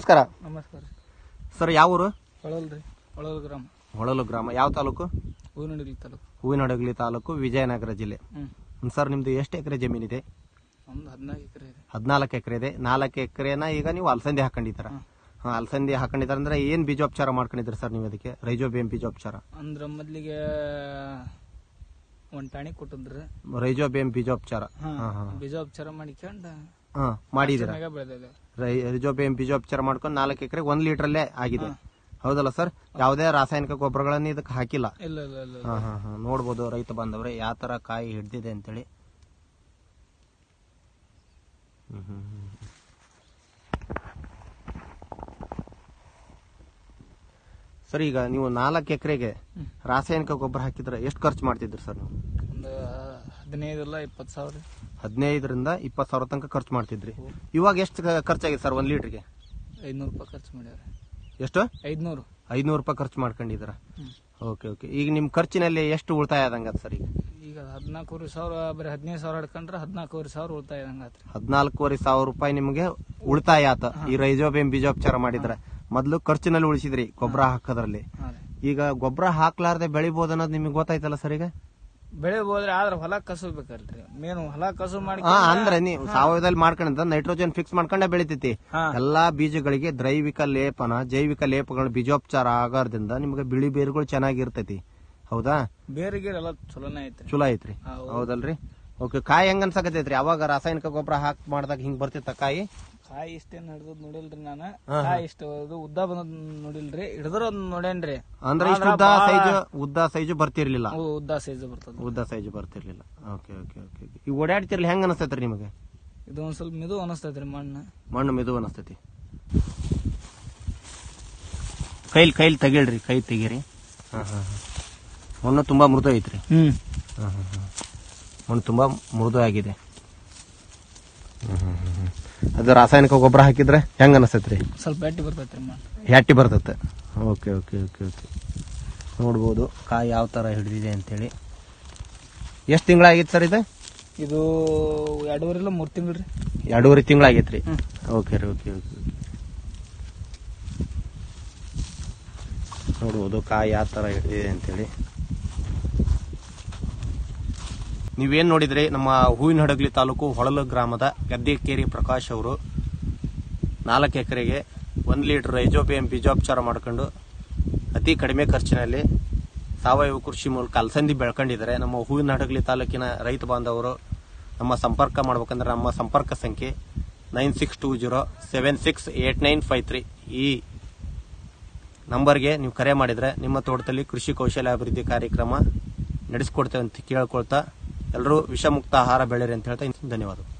ನಮಸ್ಕಾರ. ನಮಸ್ಕಾರ. ಸರ್ ಯಾವ ಊರು? ಹೊಳಲ್ ಗ್ರಾಮ. ಹೊಳಲು ಗ್ರಾಮ. ಯಾವ ತಾಲೂಕು? ಹೂವಿನಡಗಲಿ ತಾಲೂಕು. ಹೂವಿನಡಗಲಿ ತಾಲೂಕು ವಿಜಯನಗರ ಜಿಲ್ಲೆ. ಸರ್ ನಿಮ್ದು ಎಷ್ಟು ಎಕರೆ ಜಮೀನಿದೆ ಹದಿನಾಲ್ಕು ಎಕರೆ ಇದೆ. ಹದಿನಾಲ್ಕು ಎಕರೆ ಇದೆ. ನಾಲ್ಕು ಎಕರೆನ ಈಗ ನೀವು ಅಲಸಂದಿ ಹಾಕೊಂಡಿದ್ದೀರ? ಹಾಂ. ಅಲಸಂದಿ ಹಾಕೊಂಡಿದ್ದೀರ ಅಂದ್ರೆ ಏನು ಬೀಜೋಪಚಾರ ಮಾಡ್ಕೊಂಡಿದ್ದೀರಿ ಸರ್ ನೀವು ಅದಕ್ಕೆ? ರೈಜೋಬಿಯಂ ಬೀಜೋಪಚಾರ. ಅಂದ್ರೆ ಮೊದ್ಲಿಗೆ ಒಂದು ಕೊಟ್ಟಿದ್ರೆ ಕೊಟ್ಟಿದ್ರಿ. ರೈಜೋಬಿಯಂ ಬೀಜೋಪಚಾರ. ಹಾಂ ಹಾಂ ಹಾಂ. ಬೀಜೋಪಚಾರ ಮಾಡಿಕೊಂಡು ಹಾಂ ಚೆನ್ನಾಗ ಬೆಳೆದಿದೆ. ರೈಜೋಬಿಯಂ ಬೀಜೋಪಚಾರ ಮಾಡ್ಕೊಂಡು ನಾಲ್ಕು ಎಕರೆ ಲೀಟರ್ ಅಲ್ಲೇ ಆಗಿದೆ. ಹೌದಲ್ಲ ಸರ್? ಯಾವುದೇ ರಾಸಾಯನಿಕ ಗೊಬ್ಬರಗಳನ್ನ ಇದಕ್ಕೆ ಹಾಕಿಲ್ಲ. ಇಲ್ಲ ಇಲ್ಲ ಇಲ್ಲ ಇಲ್ಲ. ಹಾ ಹಾ ಹಾ. ನೋಡ್ಬೋದು ರೈತ ಬಾಂಧವ್ರೆ ಯಾವ ತರ ಕಾಯಿ ಹಿಡ್ದಿದೆ ಅಂತೇಳಿ. ಹ್ಮ್, ಹ್ಮ್, ಹ್ಮ್. ಸರ್ ಈಗ ನೀವು ನಾಲ್ಕು ಎಕರೆಗೆ ರಾಸಾಯನಿಕ ಗೊಬ್ಬರ ಹಾಕಿದ್ರೆ ಎಷ್ಟು ಖರ್ಚು ಮಾಡ್ತಿದ್ರಿ ಸರ್ ನೀವು? ಒಂದು ಹದಿನೈದು ಇಲ್ಲ ಇಪ್ಪತ್ತು ಸಾವಿರ. ಹದಿನೈದರಿಂದ ಇಪ್ಪತ್ತು ಸಾವಿರ ತನಕ ಖರ್ಚು ಮಾಡ್ತಿದ್ರಿ. ಇವಾಗ ಎಷ್ಟು ಖರ್ಚಾಗಿದೆ ಸರ್ ಒಂದು ಲೀಟ್ರಿಗೆ? ಐದ್ನೂರು ರೂಪಾಯಿ ಖರ್ಚು ಮಾಡ್ಯಾರ ಎಷ್ಟು? ಐದ್ನೂರು. ಐದ್ನೂರು ರೂಪಾಯಿ ಖರ್ಚು ಮಾಡ್ಕೊಂಡಿದ್ದೀರಾ? Okay okay. ಈಗ ನಿಮ್ಮ ಖರ್ಚಿನಲ್ಲಿ ಎಷ್ಟು ಉಳಿತಾಯ ಆದಂಗೆ ಸರ್ ಈಗ? ಈಗ ಹದಿನಾಲ್ಕೂವರೆ ಸಾವಿರ ಬರೀ ಹದಿನೈದು ಸಾವಿರ ಹಿಡ್ಕೊಂಡ್ರೆ ಹದಿನಾಲ್ಕೂವರೆ ಸಾವಿರ ಉಳಿತಾಯ ಆಯ್ತು ಹದಿನಾಲ್ಕೂವರೆ ಸಾವಿರ ರೂಪಾಯಿ ನಿಮಗೆ ಉಳಿತಾಯ ಆತ. ಈ ರೈಜೋಬೇಮ್ ಬೀಜೋಪಚಾರ ಮಾಡಿದ್ರೆ. ಮೊದಲು ಖರ್ಚಿನಲ್ಲಿ ಉಳಿಸಿದ್ರಿ ಗೊಬ್ಬರ ಹಾಕೋದ್ರಲ್ಲಿ. ಈಗ ಗೊಬ್ಬರ ಹಾಕ್ಲಾರ್ದೆ ಬೆಳಿಬೋದು ಅನ್ನೋದು ನಿಮಗೆ ಗೊತ್ತಾಯ್ತಲ್ಲ ಸರ್ ಈಗ? ಬೆಳೆ ಹೋದ್ರೆ ಆದ್ರೆ ಹೊಲ ಕಸು ಬೇಕಲ್ರಿ. ಮೇನು ಹೊಲ ಕಸು ಮಾಡಿ ಹಾ ಅಂದ್ರೆ ನೀವು ಸಾವಯವದಲ್ಲಿ ಮಾಡ್ಕೊಂಡ ನೈಟ್ರೋಜನ್ ಫಿಕ್ಸ್ ಮಾಡ್ಕೊಂಡೆ ಬೆಳಿತೈತಿ. ಎಲ್ಲಾ ಬೀಜಗಳಿಗೆ ದೈವಿಕ ಲೇಪನ ಜೈವಿಕ ಲೇಪಗಳ ಬೀಜೋಪಚಾರ ಆಗೋದ್ರಿಂದ ನಿಮ್ಗೆ ಬಿಳಿ ಬೇರುಗಳು ಚೆನ್ನಾಗಿರ್ತೈತಿ. ಹೌದಾ? ಬೇರೆಗೆ ಚಲೋನೇ ಐತ್ರಿ. ಚಲೋ ಐತ್ರಿ. ಹೌದಲ್ರಿ? ಓಕೆ ಕಾಯಿ ಹೆಂಗ ಅನ್ಸಕತೈತ್ರಿ ಅವಾಗ ರಾಸಾಯನಿಕ ಗೊಬ್ಬರ ಹಾಕಿ ಮಾಡಿದಾಗ ಹಿಂಗ್ ಬರ್ತಿತ್ತ ಕಾಯಿ? ಕಾಯಿ ಇಷ್ಟೇನ್ ಹಿಡ್ದದ್ ನೋಡಿಲ್ರಿ ನಾನು. ಸಾಯಿ ಇಷ್ಟ ಉದ್ದ ಬಂದದ್ ನೋಡಿಲ್ರಿ. ಹಿಡಿದ್ರ ನೋಡೇನ್ರಿ. ಅಂದ್ರೆ ಇಷ್ಟು ಉದ್ದ ಸೈಜ್ ಉದ್ದ ಸೈಜ್ ಬರ್ತಿರ್ಲಿಲ್ಲ. ಉದ್ದ ಸೈಜ್ ಬರ್ತದ. ಉದ್ದ ಸೈಜ್ ಬರ್ತಿರ್ಲಿಲ್ಲ. ಓಕೆ ಓಕೆ ಓಕೆ ಈಗ ಓಡಾಡ್ತಿರ್ಲಿ ಹೆಂಗ್ ಅನಸ್ತೈತ್ರಿ ನಿಮಗೆ? ಇದು ಒಂದ್ ಸ್ವಲ್ಪ ಮಿದು ಅನಸ್ತೈತ್ರಿ ಮಣ್ಣು. ಮಣ್ಣು ಮೆದು ಅನಸ್ತೈತಿ. ಕೈಲ್ ಕೈಲಿ ತೆಗಿಳ್ರಿ ಕೈ ತೆಗೀರಿ. ಮಣ್ಣು ತುಂಬಾ ಮೃದು ಐತ್ರಿ. ಮಣ್ಣು ತುಂಬಾ ಮೃದು ಆಗಿದೆ. ಹ್ಮ್ ಹ್ಮ್. ಅದು ರಾಸಾಯನಿಕ ಗೊಬ್ಬರ ಹಾಕಿದ್ರೆ ಹೆಂಗ ಅನಸ್ತೈತ್ರಿ ಸ್ವಲ್ಪ ಗಟ್ಟಿ ಬರ್ತೈತ್ರಿ ಮಣ್ಣು ಹ್ಯಾಟಿ ಬರ್ತೈತೆ. Okay okay okay okay. ನೋಡ್ಬೋದು ಕಾಯಿ ಯಾವ ಥರ ಹಿಡಿದಿದೆ ಅಂತೇಳಿ. ಎಷ್ಟು ತಿಂಗಳಾಗಿತ್ತು ಸರ್ ಇದು? ಇದು ಎರಡೂವರೆ ಇಲ್ಲ ಮೂರು ತಿಂಗಳು ರೀ. ಎರಡೂವರೆ ತಿಂಗಳಾಗೈತೆ ರೀ ಓಕೆ ರೀ ಓಕೆ ಓಕೆ ಓಕೆ. ನೋಡ್ಬೋದು ಕಾಯಿ ಯಾವ ಥರ ಹಿಡಿದಿದೆ ಅಂತೇಳಿ. ನೀವೇನು ನೋಡಿದ್ರೆ? ನಮ್ಮ ಹೂವಿನ ಹಡಗಲಿ ತಾಲೂಕು ಹೊಳಲು ಗ್ರಾಮದ ಗದ್ದೆಕೇರಿ ಪ್ರಕಾಶ್ ಅವರು ನಾಲ್ಕು ಎಕರೆಗೆ ಒಂದು ಲೀಟರ್ ಐಜೋಪಿಯಂ ಬೀಜೋಪಚಾರ ಮಾಡ್ಕೊಂಡು ಅತಿ ಕಡಿಮೆ ಖರ್ಚಿನಲ್ಲಿ ಸಾವಯವ ಕೃಷಿ ಮೂಲಕ ಅಲಸಂದಿ ಬೆಳ್ಕೊಂಡಿದ್ದಾರೆ. ನಮ್ಮ ಹೂವಿನ ಹಡಗಲಿ ತಾಲೂಕಿನ ರೈತ ಬಾಂಧವರು ನಮ್ಮ ಸಂಪರ್ಕ ಮಾಡ್ಬೇಕಂದ್ರೆ ನಮ್ಮ ಸಂಪರ್ಕ ಸಂಖ್ಯೆ nine six two zero seven six eight nine five three. ಈ ನಂಬರ್ಗೆ ನೀವು ಕರೆ ಮಾಡಿದರೆ ನಿಮ್ಮ ತೋಟದಲ್ಲಿ ಕೃಷಿ ಕೌಶಲ್ಯ ಅಭಿವೃದ್ಧಿ ಕಾರ್ಯಕ್ರಮ ನಡೆಸ್ಕೊಡ್ತೇವೆ ಅಂತ ಕೇಳ್ಕೊಳ್ತಾ ಎಲ್ಲರೂ ವಿಷಮುಕ್ತ ಆಹಾರ ಬೆಳೆಯಿರಿ ಅಂತ ಹೇಳ್ತಾ ಧನ್ಯವಾದಗಳು.